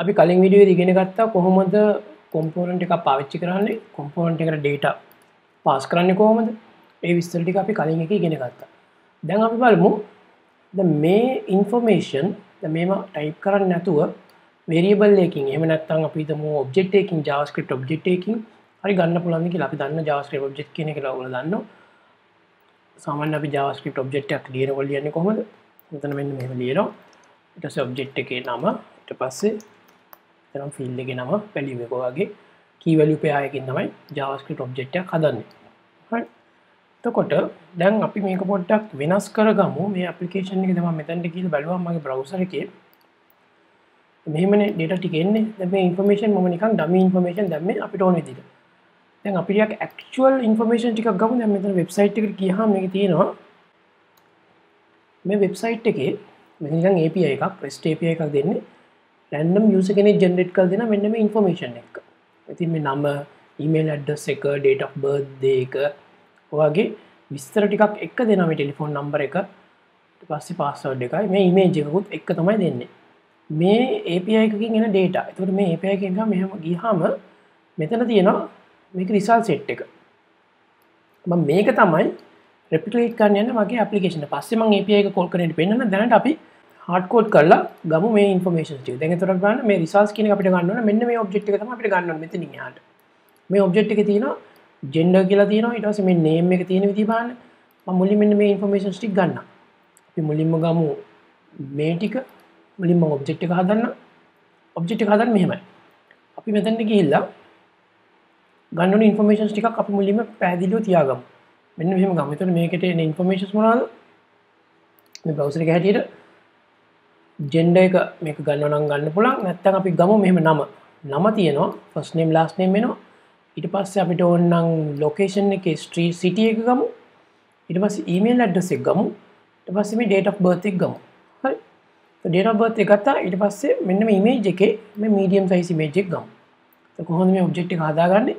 අපි කලින් විඩිය ඉගෙන ගත්තා කොහොමද කොම්පෝනට එක පාවිච්චි කරන්නේ? කොම්පෝනට එකට ඩේට පාස් කරන්න කොහොමද? ඒ විස්තරටික අපි කලින් එක ඉගෙන ගත්තා. දැන් අපි බලමු. මේ ඉන්ෆෝමේෂන් මේම ටයිප් කරන්න නැතුව වේරියබල් එකින් එම නැත්තන් අපිතම ඔබ්ෙක්ටේකින් ජාස්ක්‍රප් ඔබ්ෙක්ටේකින් හරි ගන්න පුළන්දි අපි දන්න ජාස්ක්‍රප් ඔබ්ෙක් කියන එක ලවල දන්න සාමන් අපි ජාස්ක්‍රප් ඔබ්ෙක්ටක් ලියන කොල් යන්න කොමද මෙතන මෙන්න මෙම ලියනවා. ඉටස ඔබ්ජෙක්් එකේ නම ට පස්සේ තනම් ෆිල්ල එක නම පැලිවෙකෝගේ කීවලි පයායකින් තමයි ජාවස්කට ඔබ්ජෙක්්ටක් හදන්න. තකොට දැන් අපි මේක පොඩ්ඩක් වෙනස් කරගමු. මේ අපපලිකේෂන් එක තම මෙතැන්ට කියල බලවාමගේ බ්‍රවසර එක. මෙහමන ඩට ටිකෙන්නේ දැම ඉන්ෆර්මේෂන් ම නිකන් ඩම ඉන්ෆර්මේෂන් දැම අපිට ඕන දිට දැන් අපිට ක්ල් ඉන්ෆර්මේෂන් ටික් ගම. මෙත වෙබ්සයිට් එක කියහම එක තියෙනවා. මේ වෙබ්සයිට් එකේ මෙනිකන් API එකක් ප්‍රස්ට API එකක් දෙන්නේ. රැන්ඩම් යස කෙනෙ ජෙනරෙට් කල් දෙෙන මෙන්නම ඉන්ෆර්මේෂන් එක. ඇතින් මේ නම ඊමේල් ඇඩ්ඩස් එක ඩේට බර්ද් එක ඔයාගේ විස්තර ටිකක් එක දෙනම ටෙලිෆෝන් නම්බර එක. පස්සේ පාස්සවඩ් එකයි. මේ ඉමේජකුත් එක තමයි දෙන්නේ. මේ API එකකින් එන ඩේට එතුට මේ API එක මෙහම ගිහාම මෙතන තියෙනවා මේක රිසල් සෙට් එක. මේක තමයි රෙපිකලේට් කරන්න මගේ අපපලිකේෂන පස්සෙම API එක කොල් කරට පෙන්න්න දැනට අපි හඩකෝඩ් කරලා ගම මේ ඉන්ෆර්මේෂන් දැ තොර ගන්න මේ රිසාස් කියන අපිට ගන්න මෙන්න මේ ඔබ්ෙක්් එක අපිට ගන්න මෙත යාට මේ ඔබ්ෙක්් එක තියෙන ජෙන්ඩ කියලා තියෙන ඉටස මේ නේම් එක තියෙන විතිබාන්න මුලි මෙන්න මේ ඉන්ෆර්මේෂන් ටික් ගන්න අපි මුලින්ම ගමු මේ ටික. මුලින්ම ඔබ්ෙක්් එක හදන්න. ඔබ්ෙක්් හදන්න මෙහෙමයි. අපි මෙතැන්ට ගිල්ලා ගන්න ඉන්ෆර්මේෂන් ටික අපි මුලින්ම පැදිලිෝ තියාගම්. මෙන්න මෙහම ගමතට මේකට ඉන්ෆර්මේශන් මොනාද මේ බවසර හැටියට ජෙන්ඩ එක මේක ගන්නනම් ගන්න පුළන් නැත්තන් අපි ගම මෙම නම. නම තියනවා. ෆස්නේම් ලාස්නේම් වෙනවා. ඉට පස්ස අපිට ඔන්නන් ලොකේෂන් එක ස්ට්‍රී සිටිය එක ගමු. ඉට පස් ඊමේල් අඩ්ඩසෙක් ගමු. ට පස්සම ඩේට බර්තික් ගමු. හරි? ඩේට බර්ත එකත්තා ඉට පස්සේ මෙන්න මේජ් එක මේ මීඩියම් සයිසි මේජෙක් ගම්. කොහොම මේ ඔබ්ෙක්් හදාගන්නේ?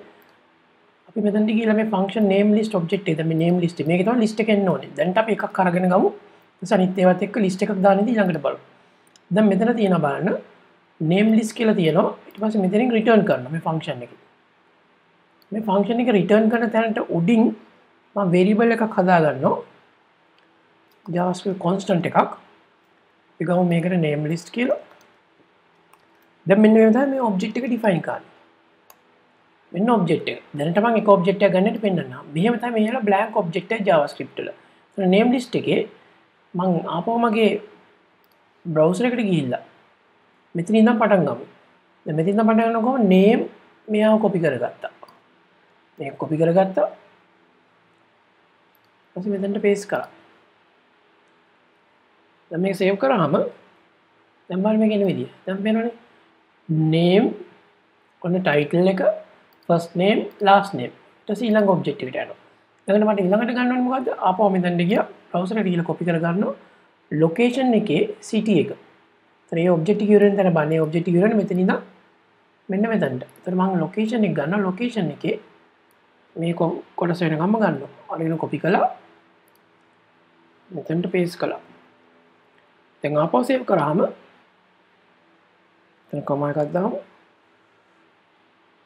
අපි මෙතැදි කියල මේ ෆංක්ෂ නේම් ලිස් ඔබ්ෙක්් ම නේම් ලිස්ට මේ ලිස්ට කෙන්න ඕන. දැන්ට එක කරගෙන ගමු. සනිතේවත් එක් ලිස්ට එකක් දානදී ළඟට බලු ද මෙතන තියෙන බලන්න. නේම් ලිස් කියලා තියෙනවා. ඉට පස මෙතනින් රිටර්න් කරන මේ ෆංක්ෂන් එක. මේ ෆංක්ෂන් එක රිටර්න් කරන තැනට උඩින් වෙරිබල් එකක් හදාගන්න ජාස්ක කොන්ස්ටන්ට එකක්. එකම මේකට නේම් ලිස්් කියල. ද මෙන්න ද මේ ඔබ්ජෙක්් එක ඩිෆයින් කාන්න මෙන්න ඔබ්ෙක්් දැනටම එක ඔබ්ෙක්් ගන්නට පෙන්න්න මෙහමත මේල බ්ලක් ඔබ්ෙක්් ජාවස්ක්‍රප්ටල නේම් ලිස්් එකේ මං ආපෝමගේ බ්‍රවසර එකට ගිහිල්ල. මෙතින ඉදම් පටන් ගමු. මෙතින්න පටගන්නකො නේම් මෙයාව කොපි කරගත්තා. මේ කොපි කරගත්තා. ඇස මෙතැන්ට පේස් කර මේ සේව් කරහම දැම්බල් මේ ගෙන විදිිය. තැම් පෙනනේ නේම් ඔන්න ටයිටල් එක ෆස් නේම් ලාස් නේම් ඊළඟ ඔබ්ෙක්්ට න ලඟට මට ඉළඟට ගන්න මොකද අප මෙතැන්ට ගිය. පවසර ීල කොපි කරගන්නවා. ලොකේෂන් එකේ සිටිය එක. ත්‍රේ ඔබ්ෙටි කරෙන් තැන බන්නේ ඔබ්ෙටි කරන මෙතනිද මෙන්න මෙතැන්ට. තරමං ලොකේෂන් එක ගන්න ලොකේෂන් එක මේ කොටස වෙන ගම්ම ගන්න අරගෙන කොපි කලා මෙතැන්ට පේස් කලා තැන් ආපවසේව කරාම කොමයි එකක්දාම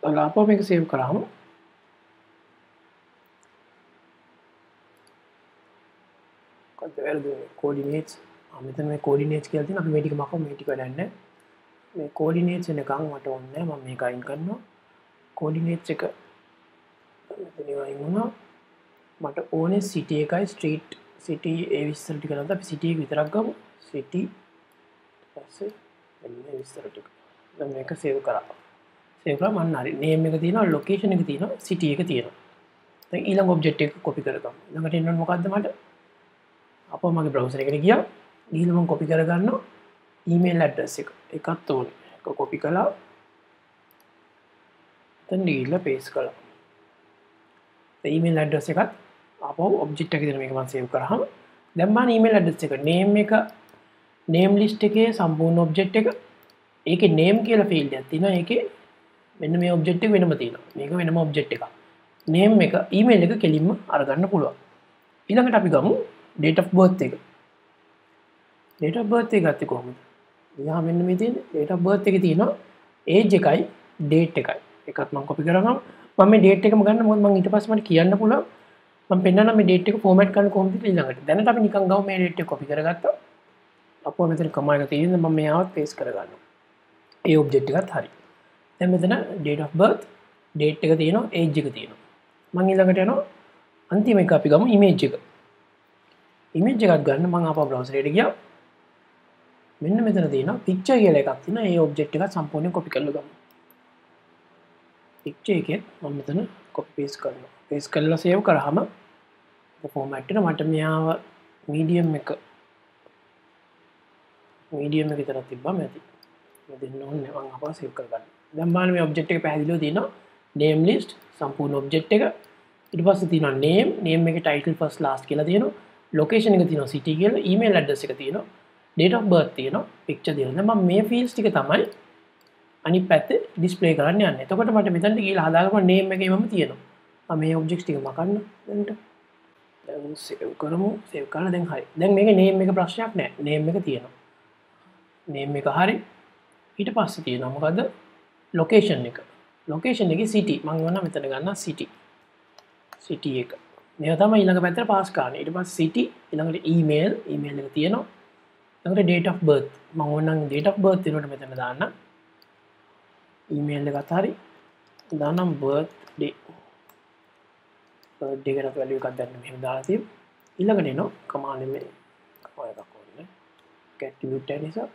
ලාපෝ මේක සේව් කරාම කෝඩිනේට් අමතන කෝඩිනේට් කියති අපි මටික මක මටික ඩන්න මේ කෝඩිනේට් එකක් මට ඔන්න ම මේ කයින් කරන්න කෝඩිනේට් එක වුණා. මට ඕනේ සිටිය එකයි ස්ට්‍රීට් සිට ඒ විස්සරටි කරද අපි සිටිය විතරක් ගම. සිටි පස්සේ විස්තරටික මේක සේව කරා. සේකර මන්නරි නේම එක තියෙන ලොකේෂන එක තියෙන සිටිය එක තියෙන ඊළඟ ඔබ්ෙක්් එක කොපි කරකම් ළඟට එන්න මොකක්ද මට? අප මගේ බ්‍රවසර එකට ගිය. ගීලම කොපි කරගන්න ඊමේල් ඇඩ්‍රස් එක. එකත් ඕන. එක කොපි කලා තැන්ඩීල්ල පේස් කළ. ඊමේල් ඇඩ්‍රස් එකත් අප ඔබ්ජෙක්් එක දෙන එකමන් සේව් කරහම දැම්මා ඊමේල් ඇඩ්‍රස් එක නේම් එක නේම් ලිස්් එකේ සම්පූර්ණ ඔබ්ජෙක්් එක. ඒක නේම් කියල ෆිල්ඩ ඇතින එක මෙන්න මේ ඔබ්ජෙක්් වෙනම තියෙන මේක වෙනම ඔබ්ජෙක්් එක නේම් එක ඊමේල් එක කෙලින්ම අරගන්න පුළුවන්. ඉළඟට අපි ගමු. ඩේට බර්ත් එක. ඩේට බර්ත් එක ගත්ත කොහොමද? යා මෙන්න මෙති ඩේට බර්ත් එක තියෙනවා ඒජ් එකයි ඩේට් එකයි. එකත් මං කොපි කරනම් මම ඩේට් එකම ගන්න මොත් මං ඉට පස්මට කියන්න පුල ම පෙන්න්න මේ ඩේට ෆෝමට් කන කොම්පි ළඟට දැනට අපි නිකං ගව මේ ඩේට් කොපි කරගත්ත. අප මෙතන කමයක තියෙන ම මෙයාවත් පේස් කරගන්න ඒ ඔබ්ජෙක්් එකත් හරි. දැ මෙතන ඩේට of බර්ත් ඩේට් එක තියෙනවා ඒජ් එක තියෙනවා. මං ඊළඟට යනවා. අන්තිම එක අපි ගම ඉමේජ් එක. ඉමේජ් එකත් ගන්න මං අප බ්‍රවසරයට ගිය. මෙන්න මෙතන තියෙන පික්ෂ කියල එකක් තින ඒ ඔබ්ජෙක්් එක සම්පූර්ණය කොපි කරල ගම. පික්ෂ එකෙත් මම මෙතන කොපිස් කරන පේස් කරලා සේව් කරහම ෆෝමැට්ට මට මෙයාව මීඩියම් එක මීඩියම විතර තිබ්බා ඇති දෙන්න ඕන්න වන් අප සේව කරගන්න. දම්බාන මේ ඔබ්ජෙක්් එක පැදිලෝ තින නේම් ලිස්ට් සම්පූර්ණ ඔබ්ජෙක්් එක. ඉට පස්ස තින නේම් නේම් එක ටයිටල් ෆස් ලාස් කියලා තියෙන ලොකේෂන එක තින සිට කියල ඊමේල් අඩ්ඩස එක තියෙන ඩේට බර් තියෙන පික්ච තියන ම මේ ෆිල්ස් ටික තමයි අනි පැත් ඩිස්පලේ කරන්න යන්න. තකොට මට මෙතන්ට කිය හදාගම නේම් එක ම තියෙනවා. මේ ඔබ්ජෙක්් ටික මකන්න දැන්ට සෙව් කරමු සෙව් කරන දැන් හරි. දැන් මේක නේම් එක ප්‍රශ්නයක් නෑ. නේම් එක තියෙනවා. නේම් එක හරි. ඊට පස්ස තියෙන මොකද ලොකේෂන් එක. ලොකේෂන් එක සිටි මංගවන්න මෙතන ගන්න සිටි සිටිය එක. මෙ තම ඉළඟ පැතර පාස්කාන ඉට පස් සිටි ඉළඟට ඊමේල් ඊමේල් එක තියෙනවා. ළඟට ඩේට of බර්ත් මංගවන්නන් ඩේට of බර්ත් තිනට මෙතන දාන්න. ඊමේල් එකත් හරි. දනම් බර්ත් ඩේ දෙකට වැලිය එකක් දැන්න මෙම දාලාතිය ඉල්ළඟට නවා කමානම කමායකක්න්න කැට්ටිවිට නිසා.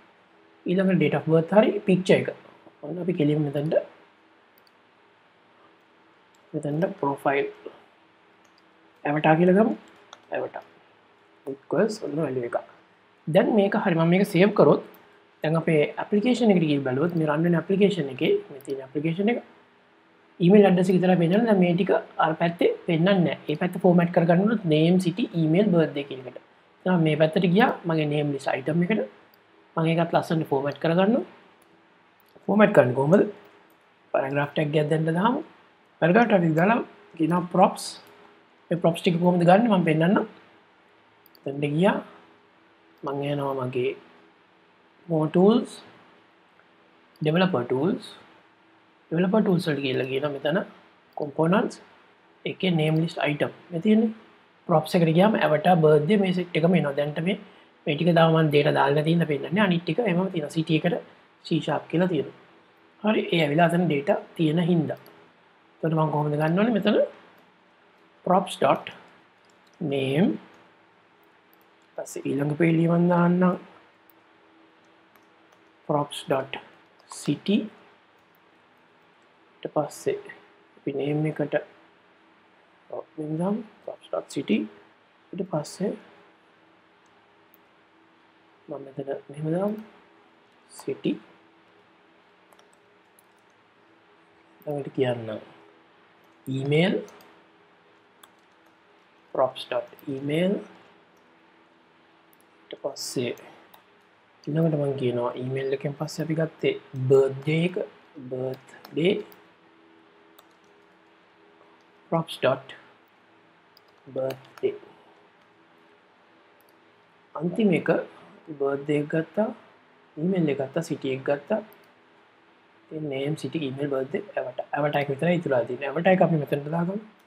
ඊළඟ ඩේට බර්ත් හරි පික්්ච එක. ඔන්න අපි කෙලිම මෙතැන්ට මෙතැන්ට පොෆයිල් ඇවටා කියලගම ඇවට උත්කස් ඔන්න වැලි එක දැන් මේක හරිම මේක සේව් කරොත් දැන් අපේ අපපලිකේෂන එක බලුවත් මේ රන්ඩන අපපලිකේෂන එක මෙති අපපලිකේෂන එක ඊමල් අඩස තර පෙනල මේටික අර පැත්තේ පෙන්න්න ඒ පැත් ෆෝමට් කරගන්නු නේම් සිට ඊමේල් බර්ද කියකට මේ පැත්තට ගිය මගේ නේම් ලිස් අයිටම එකට. මගේකත් ලස්සන්න ෆෝමට් කරගන්න ෆෝමට් කරන්න කොමද පරග්‍රාෆ්ටක් ගැදැන්ට දහම පැල්ගට දලා ගෙන ප්‍රොප්ස් ප්‍රොප්ස්ටික් කොමද ගන්න? ම පෙන්න්න තැට ගියා. මංයනවා මගේ මෝටල්ස් ඩෙවලප ටල්ස් ඩෙවලප ටල්සට කියල කියන මෙතන කොම්පෝනන්ස් එක නේම් ලිස්ට අයිටම් මෙතින ප්‍රොප්සකට ගයාම ඇවට බර්ධ මේ සිට් එක මේ නොදැන්ට මේ මේටික දමන් දේට දාන්න තියන්න පෙන්න්න අනිට්ටික එම තින සිටියකට ශීශාප් කියලා තියෙන හරි ඒ ඇවිලාතන ඩේට තියෙන හින්ද. තොට මං කොහොමද ගන්නවන මෙතන? props.name පස ඊළඟ පෙලිවන් දාන්න props.city පස්සේ අපි නේම් එකට විදම් props.city ඉට පස්සේ මම මෙතන මෙමදම් සිටි ට කියන්න ඊමේල් props.email පස්සේ ඉන්නකට මං කියනවා ඊමේල් එකෙන් පස්ස අපි ගත්තේ බර්ධයක බර්ත්ඩේ props.birthday අන්තිම එක බර්ධය ගත්තා ඊමල් ගත්තා සිටියෙක් ගත්තා. නේම් සිටි ඉමල් බර්ධ ඇවට ඇවටයි විතර ඉතුරා ති ඇවටයි අපි මෙතැට දාගන්න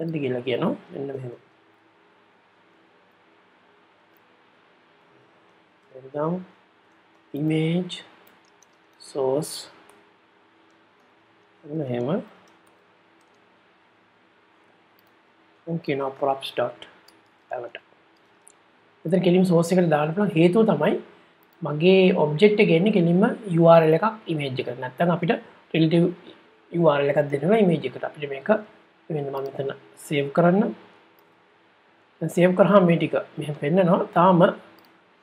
එතැන්ට කියලා කියනවා. එන්න මෙහෙම. එදම් image source. එහෙම කියන props dot ඇවට. එත කෙලින් සෝස එකට දානපල හේතුව තමයි මගේ ඔබ්ජෙක්ට ගෙන්න්න කෙලින්ම URL එකක් ඉමේජ් එක නැත්තන් අපිට ටෙලිටව URL එකක් දෙනවා ඉමේජ් එකට. අපිට මේක වෙන මතන සේව් කරන්න. සේව් කරහා මේ ටික මෙ පෙන්න්නනවා තාම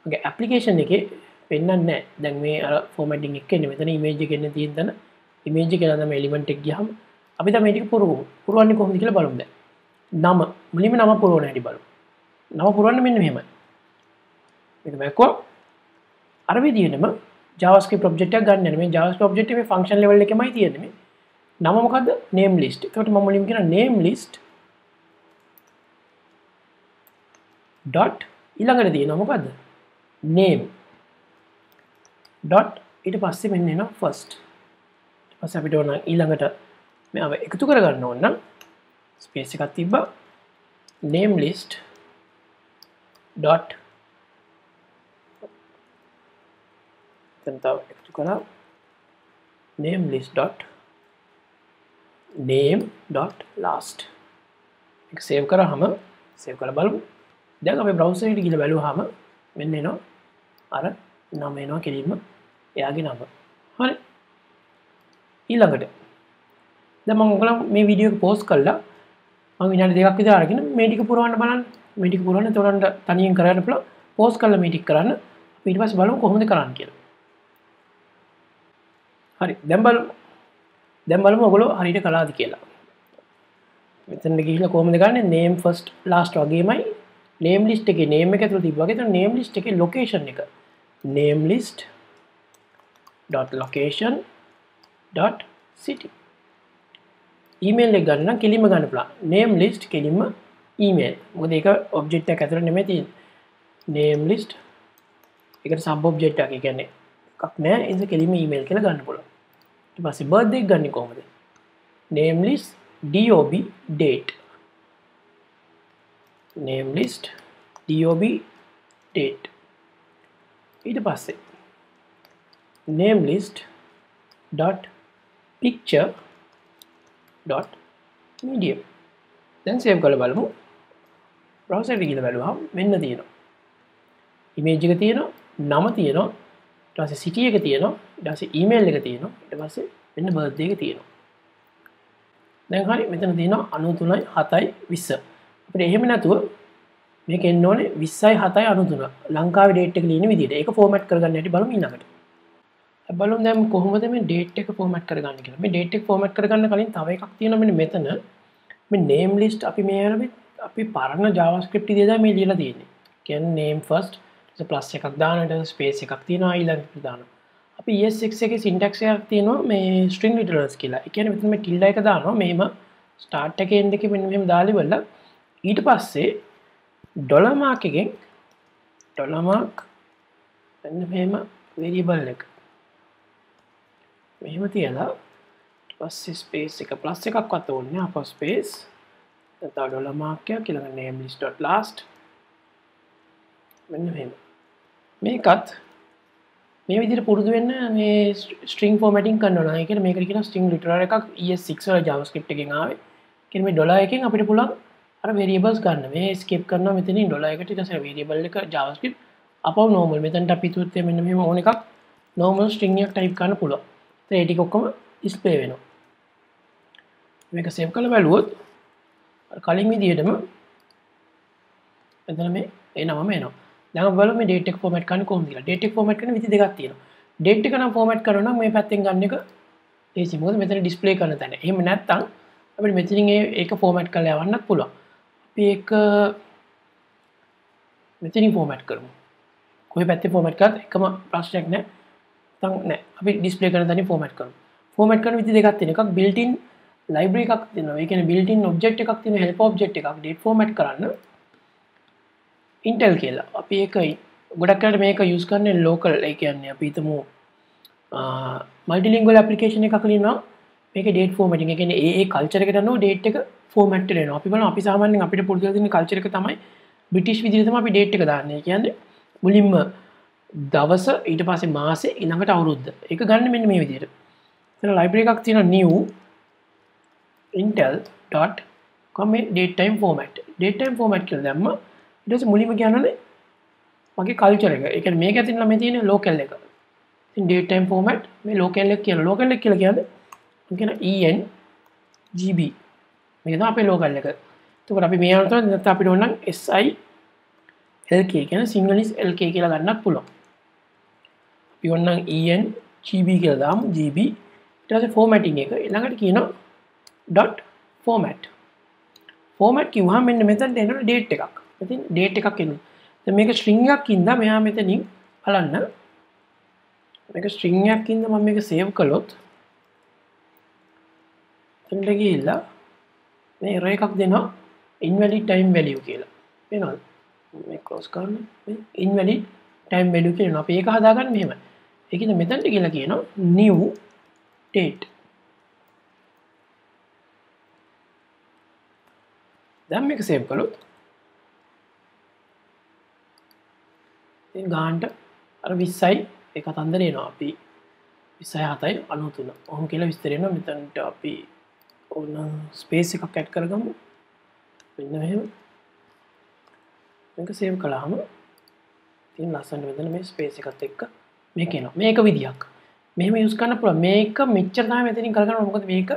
ගේ ඇපලිකේෂන් එක පෙන්න්න දැන් මේ ෆෝමටින් එක මෙතන මේජ ගන්න තියතන මේජ කරම එලිමෙන්ටෙක් ගහම අපි මේටික පුරුව. පුරුවන්නේ කොහොම කියල බලුද නම. මුලිම නම පුරුවන හැටි බලු නම පුරුවන්න මෙන්න මෙම මැකෝ අරවිදිනම ජාස්ක ප්‍රජෙක්ට ගන්න මේ ජාස් ප්‍රජෙක්ට ෆක්ෂන් ලවල එකමයි තියෙනෙම නමමකද නේම් ලිස්ට කට මලින් කියෙන නේම් ලිස්ට ඩොට් ඉළඟට දී නොමකක්ද නේම් ඩොට් ඊට පස්සේ මෙන්න එන ෆස්ට් පස අපිට ඕන ඊළඟට මෙ එකතු කරගන්න ඕන්න ස්පේස එකත් තිබ්බ. නේම් ලිස්ට් ඩොට් තව එකතු කලා name list dot name dot last එක සේව් කර හම සේව් කළ බලමු. දැන් අප බ්‍රවසට ගිල බැලූ හම මෙන්න නවා අර නම එනවා කිරීම එයාගේ නම. හරි. ඊළඟට දැ මංගලම් මේ විඩියෝ පෝස් කල්ලා විනාට දෙක් විදාරගෙන මේටික පුරුවන්න බලන් මේටික පුරුවන්න තොරන්ට තනියෙන් කරන්න පල පෝස් කල්ල මේටික් කරන්න. පිට පස් බලු කොහොඳ කරන්න කියලා. හරි. දැම්බල් දැම්බලම ඔගොලු හරිට කලාද කියලා. මෙතන ගිහිල කෝමද ගන්න නේම් ෆස්ට ලාස්ට වගේමයි. නේම් ලිස්ට එක නේම එක තුළ තිබගේ නේම් ලිස්ට එක ලොකේෂන් එක. Name list location city email එක ගන්න කෙලිම ගන්න පලා නේම් ලිස්ට් කෙලින්ම ඊමේල් මොද එක ඔබ්ජෙක්්ට ඇතර නෙමැති නේම් ලිස්ට් එකට සබ ඔබ්ජෙක්්ට එක කියන්නේ එකක් නෑ. එස කෙලිම ඊමේල් කියල ගන්න පුළ පස්සේ බර්ධයක් ගන්න කොමද නේම්ලිස් DOB date. name list DOB date. ඊට පස්සේ name list dot picture dot medium. දැන් සේව් කළ බලමු. බ්‍රවසර් ගිල බැලුවම් මෙන්න තියෙනවා. ඉමේජ් එක තියෙනවා නම තියෙනවා ටස සිටිය එක තියෙනවා. ඩස ඊමේල් එක තියෙනවා. එට පස්සේ මෙන්න බර්ධයක තියෙනවා. දැන් හරි මෙතන තියෙනවා අනු තුනයි හතයි විස්ස අපට එහෙම නැතුව මේක එන්න ඕනේ විස්සයි හතයි අනුතුන ලංකාව ඩේට් ලින විදිට එක ෆෝමට් කරගන්න ඇති බලම ඉන්නකට බලු දැම් කොහොමද මේ ඩේට් එක ෆෝමට් කරගන්න කියලා. මේ ඩේට් එක ෆෝමට් කරගන්න කලින් තව එකක් තියෙනමෙන මෙතන. මේ නේම් ලිස්ට් අපි මේ අපි පරණ ජාවස්ක්‍රප්ටි දෙදා මේ ලියලා තියෙන්නේ. කැන් නේම් ෆස්ට් ප්ලස් එකක් දානට ස්පේස් එකක් තියෙන ඊලඟ දාන අපි ඒක් එක සිින්ටක්ෂයක් තියෙනවා මේ ස්ට්‍රිං ලිටරස් කියලා. එකන විතම ටිල්ල එක දානවා. මෙම ස්ටාර්ට් එක එන්දක මෙම දාලිවල්ල ඊට පස්සේ ඩොලමාක් එකෙන් ඩොලමාක් මෙම වෙරිබල් එක. මෙහෙම තියලා පස්සේ ස්පේස් එක ප්ලස් එකක් වත ඔන්න අප ස්පේස් ඩොලමාක්‍යය කියලග නේම් ලිස්ටොට් ලාස්ට මෙන්න මෙම මේකත් මේ විදිර පුරදු වෙන්න මේ ස්ට්‍රිං ෆෝමටින් කන්න එක මේක කියන ස්ටිං ලිටර එකක් ඒක් ජාවස්කප් එකෙන් ආව. කෙම ඩොලා එකින් අපිට පුළන් අර වරියබස් ගන්න. මේ ස්කප් කරන මෙතන ඩොලා එකට ස වරියබල් එක ජාවස්කප් අප නෝමල් මෙතන්ට අපිතුත්ය මෙන්න මෙම ඕන එකක් නෝමල් ස්ට්‍රිංයක් ටයිප් කන්න පුළුව ඒටි කොක්කොම ඉස්පේ වෙනවා. මේක සෙව් කළ බැලුවොත් කලින් විදිහටම එතන මේ එනම එනවා. දවල ඩේටක් ෆෝමට් කන කොම ඩේටක් ෆෝමට් කන විදි දෙගත්තින ඩේට් කන ෆෝමට් කරන මේ පැත්තෙන් ගන්න එක ඒසි මුද මෙතන ඩිස්පලේ කරන තැන. එම නැත්තම් අප මෙතිරිගේ ඒක ෆෝමට් කල යවන්න පුළුව අපි එක මෙතිනි ෆෝමට් කරමු. කොයි පැත්ති ෆෝමට් කත් එකම ප්‍රශ්නයක් නෑ. තන් නෑ. අපි ඩිස්පලේ කරන තනි ෆෝමට් කරන ෆෝමට් කන විදි දෙගත්තින එකක් බිල්ටින් ලයිබ්‍රි එකක් තින එක බිල්ටින් ඔබ්ෙක්් එකක් තින හෙල්ප ඔබ්ෙක්් එකක්. ඩේට ෆෝමට් කරන්න. ඉන්ටල් කියලා. අපි එකයි ගොඩක්කට මේක යුස් කරන්න ලෝකල් ඒ කියන්නේ අපිතමු මල්ටිලිංගල අපපලිකේෂන එකක් ලින්නවා මේක ඩේට ෆෝමටි එකන ඒ කල්චරකට න ඩේට් එක ෆෝමට්න අපි බල අපි සාමාන්‍ය අපිට පුරදදින කල්චරක තමයි බිටිස් විදිරතම අපි ඩේට් එක දාන්න. කියන්න මුලින්ම දවස ඊට පසේ මාසේ ඉනකට අවුරුද්ධ එක ගන්න මෙන්න මේ විදියට ලයිබ්‍ර එකක් තියෙන නිව් ඉන්ටල් කොම date time format date time format කර දැම්ම. ඩස මුලිම කියන්නන මගේ කල්චර එක. එක මේ ඇතින් ලම තියෙන ලෝකල් එක. ඩේටම් ෆෝමට් මේ ලෝකල්ලෙක් කියන ලෝකල්ලෙක් කියල කියද කියන EN GB මේ අපේ ලෝකල් එක. තුකට අපි මේ අන්තර නත අපිට ඔන්න SI LK කියන සිංහලිස් LK කියලා ගන්නක් පුළො අපි ඔන්නම් EN GB කියලදාම් GB ටස ෆෝමටිං එක. එළඟට කියන ඩොට් ෆෝමට් ෆෝමට් කිවහා මෙන්න මෙතන් එනට ඩේට් එකක්. ඉතින් ඩේට් එකක් එන්න මේක ස්ට්‍රිංගයක් ඉද මෙයා මෙතනින් බලන්න මේක ස්ට්‍රිංයක් ඉද ම මේක සේව් කළොත් තැටගල්ලා මේ එර එකක් දෙනවා ඉන්වැලි ටයිම් වැලිය් කියලා. වෙනල් කලෝස් කරන්න ඉන්වැලි ටයිම් වැඩු කියන අප ඒක හදාගන්න මෙම එකද මෙතැන්ට කියලා කියන නිව් ටේට් දැම් එක සේව් කළොත් ගාන්ට අර විස්සයි එක තන්දරේනවා අපි. විසය හතයි අනුතුන. ඔහු කියලා විස්තරෙන මෙතන්ට අපි ඔන්න ස්පේස් එකක් ඇට් කරගමු. වෙන්න එහෙම මේක සේව් කලාම තින් ලස්සන්ට මෙතන මේ ස්පේස එකත් එක්ක මේ කියන මේක විදිහක් මෙම යුස් කන්න පුළ මේක මෙච්චරතා මෙතනින් කරගන්න මොකද මේක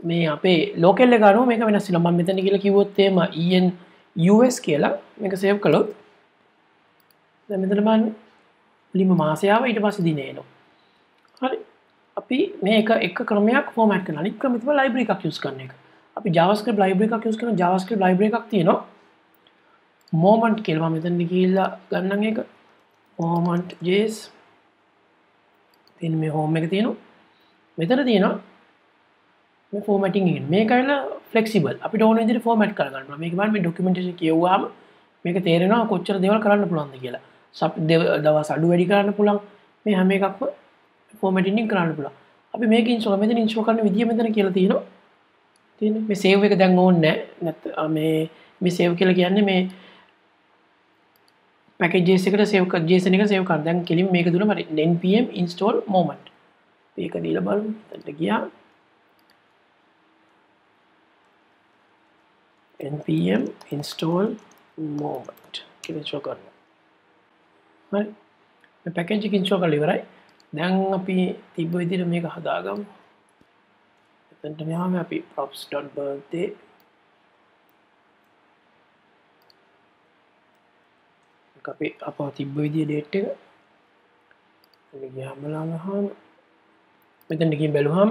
මේ අපේ ලෝකෙල්ල ගනු මේක වෙනස් ම මෙතන කියලා කිවොත්තේම ඊෙන් US කියලා මේක සේව් කළොත් මෙතන බන්න ලිම මාසයාව ඊට පස දිනේනවා හරි. අපි මේක එක ක්‍රමයක් ෆෝමට් කන නික් ක්‍රමිතිව ලයිබ්‍රි එකක් යුස් කරන එක. අපි ජාවස්ක ලයිබ්‍රි එකක් යුස් කන ජාවස්ක ලයිබ්‍රි එකක් තියෙනවා. මෝමන්ට් කෙල්වා මෙතැන කියල්ලා ගන්නන් එක මෝමන්ට් ජේස් තින් මේ හෝම එක තියෙනවා. මෙතන තියෙනවා ෆෝමටින් මේ කල ෆලෙක්සිබල් අපි ඕන දි ෆෝමට් කරගන්න මේක මේ ඩොකමෙන්ටේ කියවවාම මේක තේරෙනවා කොච්චර දෙවල් කරන්න පුළුවන්ද කියලා. සප් දවස් අඩු වැඩි කරන්න පුළන් මේ හැම එකක්ම ෆෝමටිනින් කරන්න පුළ අපි මේක ඉන්සුව මෙත ඉංශෝ කරන විදිිය මෙතන කියල තියෙනවා. තියෙන මේ සේව් එක දැන් ඕන්න නැත් මේ මේ සේව් කියල කියන්නේ මේ පැකජේසකට සේවක ජේසනක සේව කරදැන් කෙලින් මේක දුර මට නෙන්පම් ඉන්ස්ටෝල් මෝමන්ට් ඒක දීල බල තැට ගියා. npm install moment කිලචෝ කරන්න පැකජි කින්චෝ කල ඉවරයි. දැන් අපි තිබ්බ විදිර මේක හදාගම්. එතට මෙහාම අපි props.birthday අපි අප තිබ්බ විදිිය ඩේට් එක. හමලාම හාම මෙතැනකින් බැලුහම්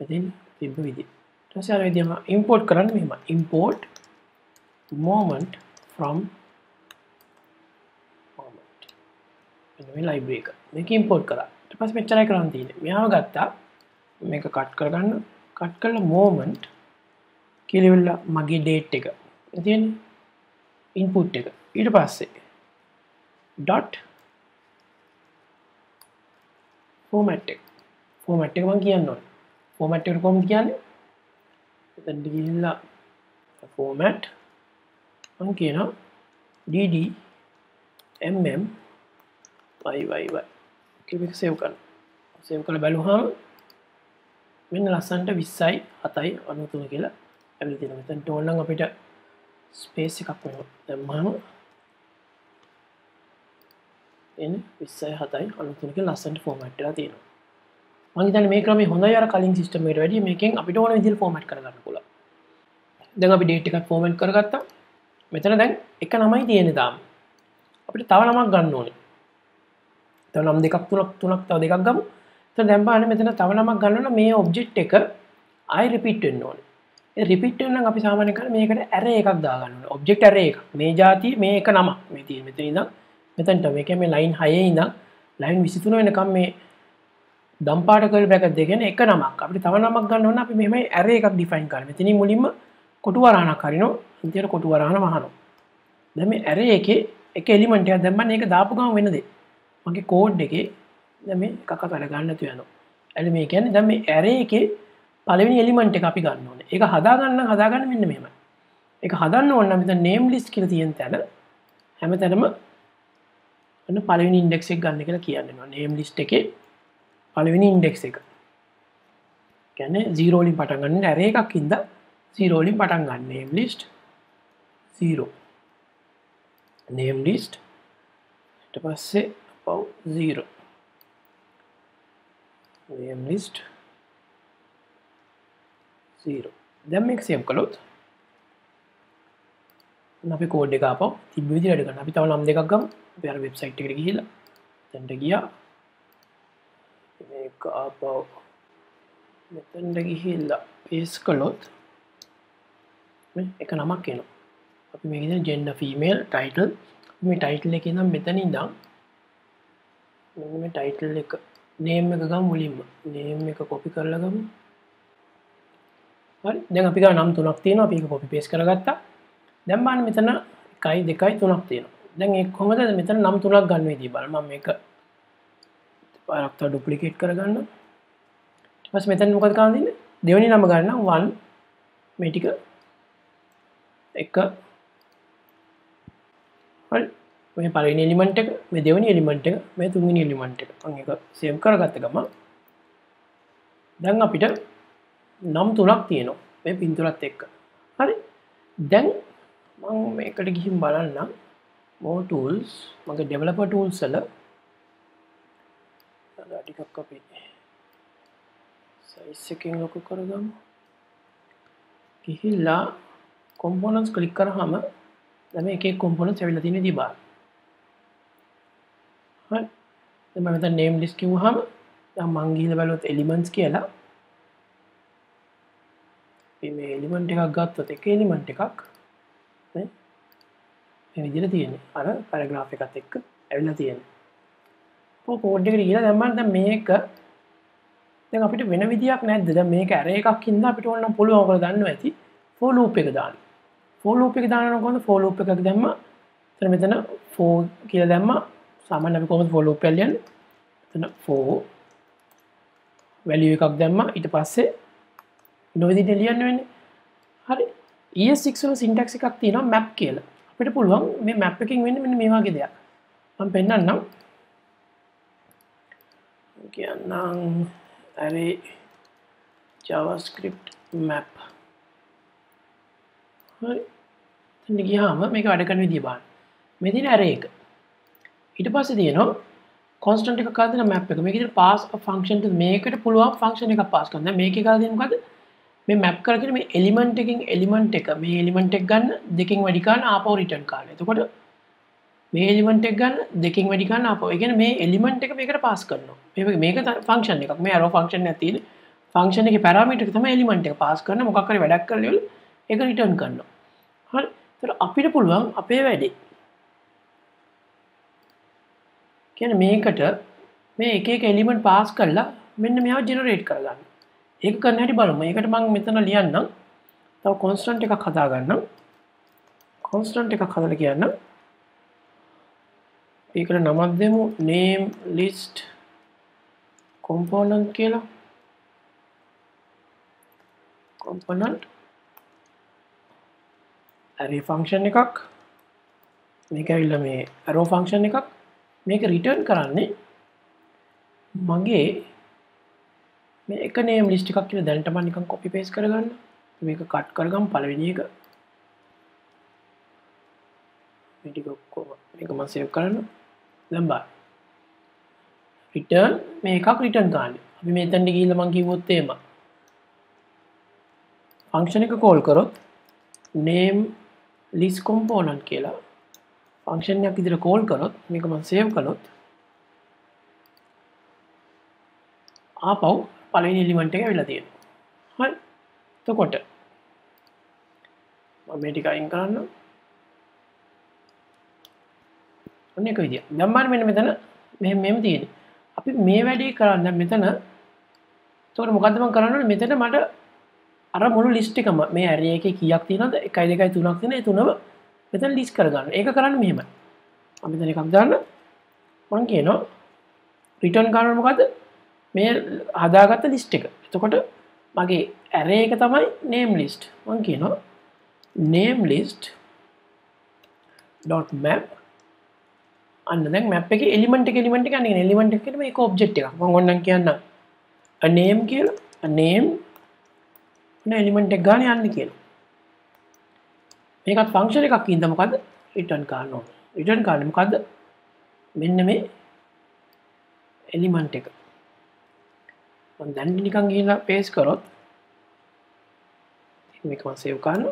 මෙතින් තිබ්බ විදි ටසර විදිම ඉම්පෝට් කරන්න මෙම ඉම්පෝට් මෝමන්ට් from ලයිබ්‍රේ එක. මේක ඉම්පෝට් කර. පස් මෙච්චරයි කරන්න තියෙන මෙයාව ගත්තා. මේක කට් කරගන්න. කට් කරල මෝමන්ට් කිලිවෙල්ල මගේ ඩේට් එක. තියන ඉන්පුට් එක. ඊට පස්සේ ඩොට් ෆෝමට් ෆෝමට් එක කියන්න ෆෝමට් කොම් කියන්න? ගිල්ලා ෆෝමට් මං කියන ඩඩ එම්ම් mm වයිවයිවයි කිවික් සෙව් කන සෙව් කළ බැලුහම මෙන්න ලස්සන්ට විස්සයි අතයි අනුතුන කියලා ඇවිල් තින මෙතන් ටෝල්ලන් අපිට ස්පේසි එකක් වෙන දැම්මම එන විස්සය හතයි අනුතුනක ලස්සට ෆෝමට්ලා තියෙනවා මහිතන මේ ක්‍රම හොඳ යාර කලින් සිස්ටමට වැඩි මේකෙන් අපිට ඕන විදිල් ෆෝමට් කරගන්න පුල දැන් අපි ඩේට් එකක් ෆෝමට් කරගත්තා මෙතන දැන් එක නමයි තියෙන දාම් අපිට තව නමක් ගන්න ඕනේ තව නම් දෙකක් තුනක් තුනක් තව දෙකක් ගමු. දැම්බාන මෙතන තව නමක් ගන්නන මේ ඔබ්ජෙක්් එක අයි රිපිට්ෙන් ඕන. රිපිට්ෙන් අපි සාමානය කර මේකට ඇර එකක් දාගන්න ඔබ්ජෙක්් ඇර එක මේ ජාති මේ එක නමක්. මේ තිය මෙතන ඉදම් මෙතැන්ට මේක මේ ලයින් හය ඉඳම් ලයින් විසිතුන වෙනකම් මේ දම්පාටකල් බැක දෙගෙන එක නමක්. අපි තව නමක් ගන්නවන්න අපි මෙම ඇර එකක් ඩිෆයින් කරන තින මුලින්ම කොටුවරාණ කරිනෝ ඉතියට කොටුවරාණ වහනු. දැම ඇර එක එක එලිමටය දැම්මන්න එක දාපුගම් වෙනද මගේ කෝඩ් එක දැම එකක කරගන්න තුයන ඇල මේ කැන දැම ඇර එක පලවෙනි එලිමට අපි ගන්න ඕන. එක හදාගන්න හදාගන්න මෙන්න මෙම එක හදන්න ඔන්න මෙත නේම් ලිස් කියල තියෙන් තැන හැම තැනම න්න පලවිනි ඉන්ඩෙක්ෙක් ගන්න කියලා කියන්නවා නේම් ලිස්ට එක පලවෙනි ඉන්ඩෙක් එක. ගැන ජීරෝලින් පටන් ගන්න ඇර එකක් ඉද සීරෝලින් පටන් ගන්න. Name list zero name list ට පස්සේ පව් සීරෝ නේම් ලිස්ට් සීරෝ දැම් එක් සේම් කළොත් අපි කෝඩ් එක අප තිබ විදිරට ගන්න අපි තව නම් දෙකක් ගම්. පෙර වෙබ්සයිට් එකට ගිහිල තැන්ට ගියා. ආපව් මෙතැන්ට ගිහිල්ලා පේස් කළොත් එක නමක් කියන අපි මේ ජෙන්ඩ ෆීමේල් ටයිටල් මේ ටයිටල් එක නම් මෙතන ඉදම් ටයිටල් එක. නේම් එක ගම් මුලින්ම. නේම් එක කොපි කරලගම දැන් අපි නම් තුනක් තියෙන අපි කොපි පේස් කරගත්තා. දැම්බාන මෙතන එකයි දෙකයි තුනක් තියෙනවා. දැන් එක් කොමද මෙතන නම් තුනක් ගන්න දී බලම එක පරක්ත ඩුපලිකේට් කරගන්න පස් මෙතැන් මොකද කාන්දින්න දෙවනි නම ගන්න වන් මේටික එක. මේ පලනි එලිමට එක මේ දෙවනි එලිමට එක මේ තුන්ගනි එලිමට එක. එක සේම් කරගත්ත ගම දැන් අපිට නම් තුනක් තියෙනවා. මේ පින්තුරත් එක්ක. හරි. දැන් මං මේකට ගිහිම් බලන්නම්. මෝ ටූල්ස් මගේ ඩෙවලප ටූල් සල ටිකක් අපි සයිස් එකින් ලොකු කරගම්. ගිහිල්ලා කොම්පොනන්ස් කලික් කරහම දම එක කොම්පොන ඇවිල තින දිබා එම මෙත නේම් ලිස් කිව්හම මංගීල බලොත් එලිමන්ස් කියලා. මේ එලිමන්ට එකක් ගත්තොත් එක එලිමන්ට එකක්. විදිර තියෙන අර පැරග්‍රාෆ එකත් එක්ක ඇවිල්ල තියෙන කෝඩ්ඩකට කියලා දැම්මන්ට මේක අපිට වෙන විදියක් නැද්ද? මේක ඇර එකක් හිද අපිට ඔන්න පුළුවන්කර දන්න ඇති ෆෝලූප එක දාන්න. ෆෝලූප එක දානකොඳ ෆෝලූප එකක් දැම්ම. තර මෙතන ෆෝ කියල දැම්ම. සාමන් අපි කොම ෆොලෝ පැල්ලියන් තන ෆෝ වැලිය එකක් දැම්ම. ඉට පස්සේ නොවිදිට ලියන්න වෙන්න? හරි. ඒසික්ල සිින්ටක් එකක් තියෙන මැප් කියල. අපිට පුළුවන් මේ මැප් එකින් වෙන්න මෙ මේවාගේ දෙයක්. ම පෙන්න්නම් කියන්නම්. ඇරේ ජවස්ක්‍රප් මැප් ගියාම මේක වැඩකන විදි බාන් මෙතින ඇර එක. ඊට පස්ස තියනවා කොස්ටට එක. කාදන මැප් එක මේකට පාස් ෆංක්ෂන්ට මේකට පුළුවන් ෆංක්ෂණ එක පාස් කන්න මේක කාදමකද මේ මැප් කරගෙන මේ එලිමන්ට එකින් එලිමන්ට් එක. මේ එලිමන්ට් එක් ගන්න දෙකින් වැඩිකාන ආපව රිටන් කාල එතකොට මේ එලිමන්ට් එක් ගන්න දෙකින් වැඩිකාන්න අප එකගෙන මේ එලිමන්ට් එක මේකට පාස් කරනවා. මේක ෆංක්ෂන් එකක්. මේ අරෝ ෆංක්ෂන් ඇතින ෆංක්ෂන එක පැරමිට තම එලිමන්ට් එක පාස් කරන මොකක්කර වැඩක් කරලල් එක රිටර්න් කරන්න හරි. තර අපිට පුළුවන් අපේ වැඩේ කියන මේකට මේ එක එලිමෙන්ට් පාස් කරලා මෙන්න මෙයාව ජෙනරේට් කරගන්න. ඒක කරන්න හැටි බලමු. ඒකට මං මෙතන ලියන්නම්. තව කොන්ස්ටන්ට් එකක් හදාගන්නම්. කොන්ස්ටන්ට් එකක් හදලා කියන්න ඒකට නමක් දෙමු. name list component කියලා. component ඇරි ෆංක්ෂන් එකක්. මේක ඇවිල්ල මේ ඇරෝ ෆංක්ෂන් එකක්. මේක රිටර්න් කරන්නේ මගේ මේ එක නේම් ලිස්ටිකක් කියල දැන්ටම නිකම් කොපි පේස් කරගන්න. මේක කට් කරගම් පලවෙනි එක. ටිකොක්කෝ එක මසයව කරන්න. දැම්බා රිටර්න් මේ එකක් රිටර්න් කාන්න අපි මේ තැන්ඩි කියීල මං කිවොත්තේම ෆංක්ෂණ එක කෝල් කරොත් නේම් ලිස් කොම්පෝනන් කියලා ෆංක්ෂණයක් ඉදිර කෝල් කරොත් මේකම සේව් කළොත් ආපව් පලනි එලිමට එක වෙලා තියෙන හල් තකොට මේටික අයින් කරන්න. ඔන්න එක විදිිය දම්මාන මෙන මෙතන මෙ මෙම තියෙන අපි මේ වැඩේ කරන්න මෙතන. තොට මොකදම කරන්න මෙතන මට අර මුළු ලිස්්ටිකම මේ ඇරඒක කියක් තියනද එකයි දෙකයි තුනක් තින තුනව මෙතන ලිස් කරගන්න. ඒක කරන්න මෙහෙම අමිතන එකක් දාන්න. මං කියනවා? රිටන් කාරමකද මේ හදාගත්ත ලිස්ට් එක. එතකොට මගේ ඇරේ එක තමයි නේම් ලිස්ට් මං කියනවා? Name list map. අන්න දැන් මැප් එක එලිමට එලිමට ගන්න. එලිමට එකම එක ඔබ්ජෙක්් එක ගොන්න කියන්න නේම් කියල. නේම් එලිමට එක් ගාන යන්න කියලා. මේකත් ෆංක්ෂණ එකක් ඉදමකද රිටන් කාන්නෝ රිටන් කාඩමකක්ද මෙන්න මේ එලිමන්ට එක. දැන්ඩි නිකං කියලා පේස් කරොත් මේකම සේව්කාන්න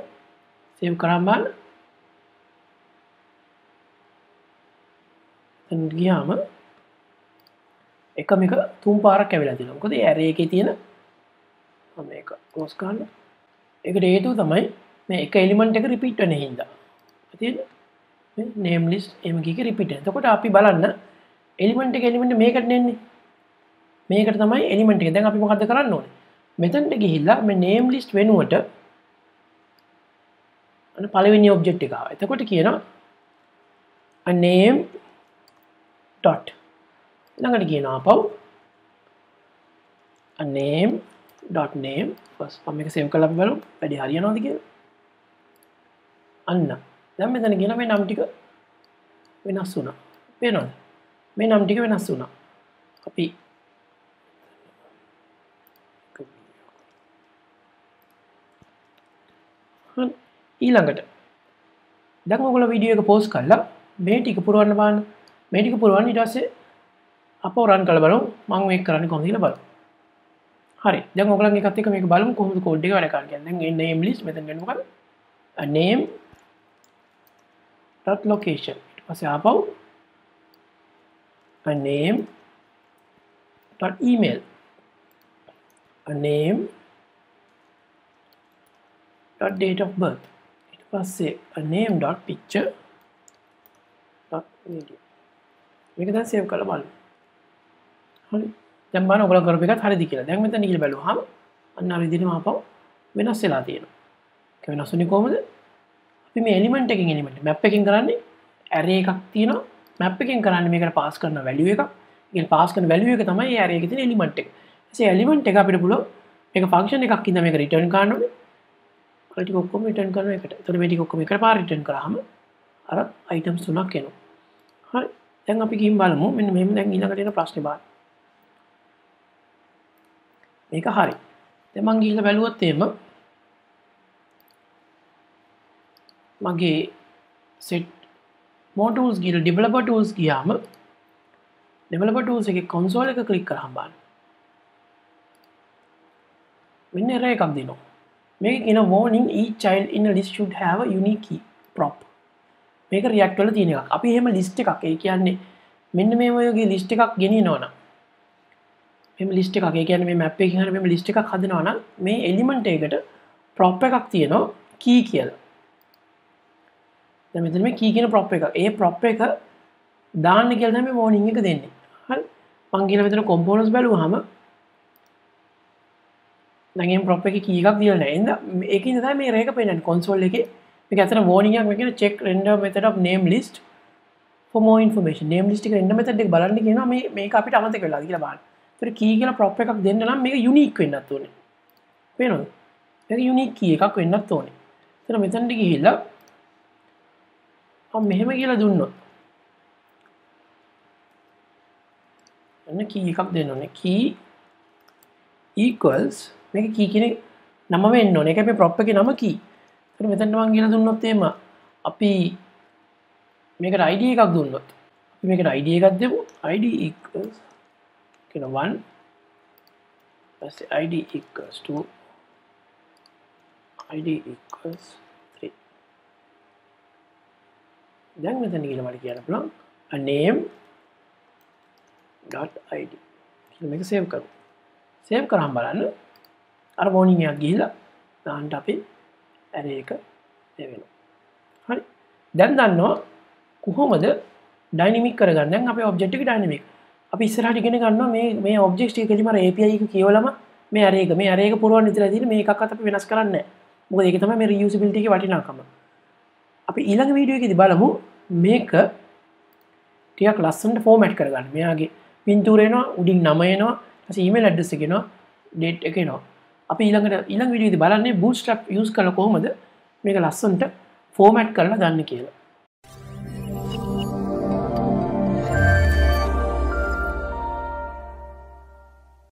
සේව් කරම්බාන්න ගියාම එක මේක තුම් පාරක් ඇවිලා තිනකොද ඇරේ එක තියෙන මේක. කොස්කාන්න එකට ඒතු තමයි මේ එක එලිමන්ට එක රිපිට්න හිද නේම් ලිස් එමගේක රිපිට තකොට අපි බලන්න එලිමට එලිමට මේකට නෙන්නේ. මේකට තමයි එලිමට එක. දැන් අපි මොකද කරන්න ඕන? මෙතන්ට ගිහිල්ලා මේ නේම් ලිස්් වෙනුවට පලවිනි ඔබ්ජෙක්් එක එතකොට කියන name dot. ළඟට කියනවා පව් name dot name. ෆස් පම එක සේව කලම් බලු වැඩි හරියනවාද කිය අන්න. දැම් මෙතන ගෙන මේ නම්ටික වෙනස් වුනා පේනොද මේ නම්ටික වෙනස් වුනා අපි ඊළඟට දැන් ඔගොල විඩිය එක පෝස් කල්ලා මේ ටික පුරුවන්න බාන්න මේටික පුරුවන් ඉටස්සේ අප රන් කල බලු මං වේ කරන්න කොඳීල බල හරි. දැන් ඔගලන් එකත්තක මේ බලමු. කොහොමද කෝඩ් එක වැඩ කරන්නේ? දැන් name list මෙතන ගන්නකොට name dot location. ඊට පස්සේ ආපහු a name dot email. a name dot date of birth. ඊට පස්සේ a name dot picture dot video. මේක දැන් සේව් කරලා බලන්න හරි. දැන් බලන්න ඔයගොල්ලෝ කරපු එකත් හරිද කියලා. දැන් මෙතන ගිහලා බැලුවාම අන්න අර විදිහටම ආපහු වෙනස් වෙලා තියෙනවා. ඒක වෙනස් වෙන්නේ කොහොමද? අපි මේ එලිමෙන්ට් එකකින් එලිමෙන්ට් මැප් එකකින් කරන්නේ ඇරේ එකක් තියෙනවා. මැප් එකෙන් කරන්න මේකට පාස් කරන වැලිුව එක ඒ පාස් කරන වැලිුව එක තමයි ඇරේ එක තියෙන එලිමෙන්ට් එක. ඒ එලිමෙන්ට් එක අපිට පුළුවන් මේක ෆන්ක්ෂන් එකක් ඉඳන් මේක රිටර්න් කරන්න ඕනේ. ඔය ටික ඔක්කොම රිටර්න් කරන එකට. එතකොට මේ ටික ඔක්කොම එකට පාර රිටර්න් කරාම අර අයිටම්ස් තුනක් එනවා. හරි. දැන් අපි ගිහින් බලමු. මෙන්න මෙහෙම දැන් ඊළඟට එන ප්‍රශ්නේ බලන්න මේක හරි. දැන් මං ගිහිල්ලා බැලුවොත් එහෙම මගේ සෙට් මෝටස් ගිල් ඩිවලප ටූල්ස් ගියාම ඩෙවලප ටූල්ස් එක කොන්සෝල් එක කලික් කර හම්බාන්න මෙන්න එර එකක් දෙනවා. මේක කියන වෝනිින් ඒ චයිල් ඉන්න ලිස්ටුඩ් හැව යුනිකී ප්‍රොප් මේක රියක්ටල තියෙන එකක්. අපි හෙම ලිස්ට එකක්. ඒ කියන්නේ මෙන්න මේ ඔයගේ ලිස්ට එකක් ගෙන නොන මෙම ලිස්ට එකක්. කියන මේ මැප් එක මෙම ලිස්ට එකක් හදනවන මේ එලිමෙන්ට එකට ප්‍රොප් එකක් තියෙනවා කී කියලා. මෙතන මේ කීගෙන ප්‍රොප් එක ඒ ප්‍රොප් එක දාන්න කියල මේ මෝනිං එක දෙන්නේ. හල් පංගිල මෙතන කොම්පෝනස් බැලූ හම නැගේ ප්‍රොප් එක කීකක් දියන එද ඒක ද මේ රේක පෙන කොන්සෝල් එක මේ ඇතන මෝනියක් මෙකෙන චෙක් රෙන්ඩ මෙතට නේම් ලිස්ට ෝ ඉන්ෆර්මේෂන් නේම් ලිස්ටි එන්න මෙතට බලන්න කියෙන මේ මේ අපිට අමත කලා කියලා බාන්න තර කී කියල ප්‍රොප් එකක් දෙන්න නම් මේ යුනික් වෙන්නත් ඕන. පේනො යුනික් කිය එකක් වෙන්නත් ඕනේ. තර මෙතැන්ට ගිහිල්ලා මෙහෙම කියලා දුන්නොත්. එන්න කී එකක් දෙන්න ඕනේ. කී equals මේක කී කියන නම වෙන්න ඕනේ. ඒක අපේ ප්‍රොප් එකේ නම කී ඊට මෙතනට මම කියලා දුන්නොත් එහෙම අපි මේකට ID එකක් දුන්නොත් අපි මේකට ID එකක් දෙමු. ID equals කියන 1 ඊපස්සේ ID equals to ID equals දැන් මෙතන ගිහලා මට කියන්න පුළුවන් a name .id කියලා මේක සේව් කරමු. සේව් කරාම බලන්න අර වෝනින් එකක් ගිහිල්ලා දාන්න අපි ඇරේ එක වෙනවා. හරි. දැන් දන්නවා කොහොමද ඩයිනමික් කරගන්න? දැන් අපේ ඔබ්ජෙක්ට් එක ඩයිනමික් අපි ඉස්සරහට ඉගෙන ගන්නවා මේ මේ ඔබ්ජෙක්ට් එක කෙලිම API එක කියවලම මේ අරේක මේ අරේක පුරවන්න ඉතලා තියෙන මේ එකක්වත් අපි වෙනස් කරන්නේ නැහැ. මොකද ඒක තමයි මේ රියුසබිලිටි එකේ වටිනාකම. අපි ඊළඟ වීඩියෝ එකේදී බලමු මේක ටියක් ලස්සන්ට ෆෝමට් කරගන්න. මෙයාගේ පින්තුරේනවා උඩින් නමයනවා ඊමල් අඩ්ඩස එකෙනවා ඩේට් එකනවා අපි ඊළඟට ඊළඟ විඩියදි බලන්නේ බූස්ටප් යස් කල කොහොමද මේක ලස්සන්ට ෆෝමට් කරලා ගන්න කියලා.